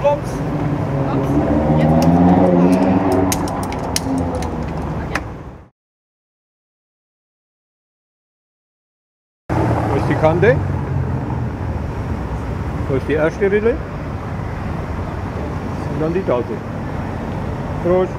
Klops. Wo ist die Kante? Wo ist die erste Rille? Und dann die Taute. Prost.